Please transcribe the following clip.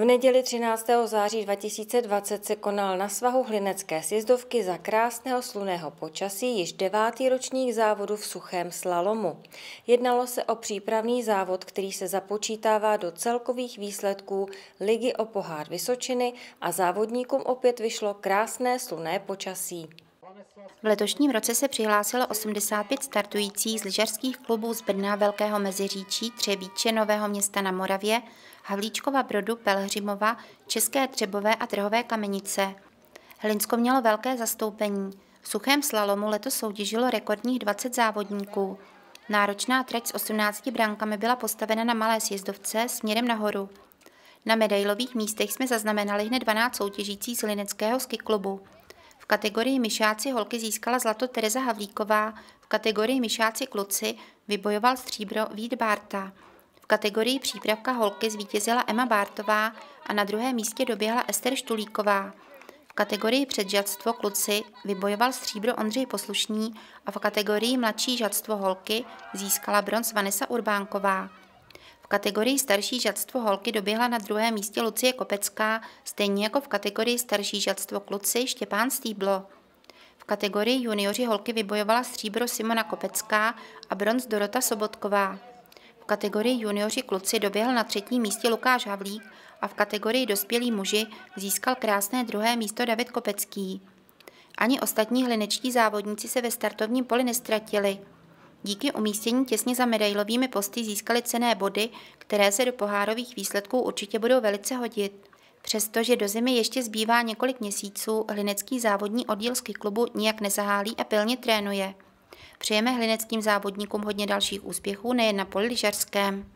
V neděli 13. září 2020 se konal na svahu Hlinecké sjezdovky za krásného sluného počasí již devátý ročník závodu v suchém slalomu. Jednalo se o přípravný závod, který se započítává do celkových výsledků Ligy o pohár Vysočiny a závodníkům opět vyšlo krásné sluné počasí. V letošním roce se přihlásilo 85 startujících z lyžařských klubů z Brna, Velkého Meziříčí, Třebíče, Nového města na Moravě, Havlíčkova Brodu, Pelhřimova, České Třebové a Trhové Kamenice. Hlinsko mělo velké zastoupení. V suchém slalomu letos soutěžilo rekordních 20 závodníků. Náročná trať s 18 brankami byla postavena na malé sjezdovce směrem nahoru. Na medailových místech jsme zaznamenali hned 12 soutěžící z Lineckého ski klubu kategorii myšáci holky získala zlato Tereza Havlíková, v kategorii myšáci kluci vybojoval stříbro Vít Bárta. V kategorii přípravka holky zvítězila Emma Bártová a na druhém místě doběhla Ester Štulíková. V kategorii předžadstvo kluci vybojoval stříbro Ondřej Poslušný a v kategorii mladší žadstvo holky získala bronz Vanessa Urbánková kategorii starší žadstvo holky doběhla na druhém místě Lucie Kopecká, stejně jako v kategorii starší žadstvo kluci Štěpán Stýblo. V kategorii junioři holky vybojovala stříbro Simona Kopecká a bronz Dorota Sobotková. V kategorii junioři kluci doběhl na třetím místě Lukáš Havlík a v kategorii dospělí muži získal krásné druhé místo David Kopecký. Ani ostatní hlinečtí závodníci se ve startovním poli nestratili. Díky umístění těsně za medailovými posty získali cené body, které se do pohárových výsledků určitě budou velice hodit. Přestože do zimy ještě zbývá několik měsíců, hlinecký závodní oddíl ski klubu nijak nezahálí a pilně trénuje. Přejeme hlineckým závodníkům hodně dalších úspěchů nejen na poli lyžařském.